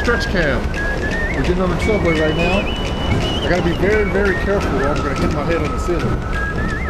stretch cam. We're getting on the subway right now. I gotta be very, very careful or I'm gonna hit my head on the ceiling.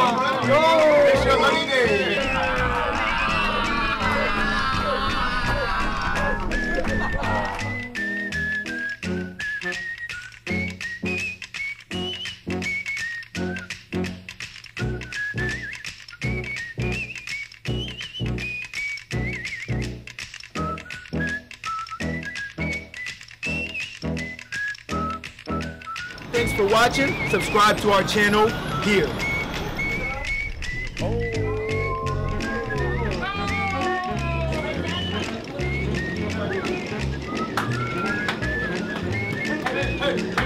for watching. Subscribe to our channel here. Hey.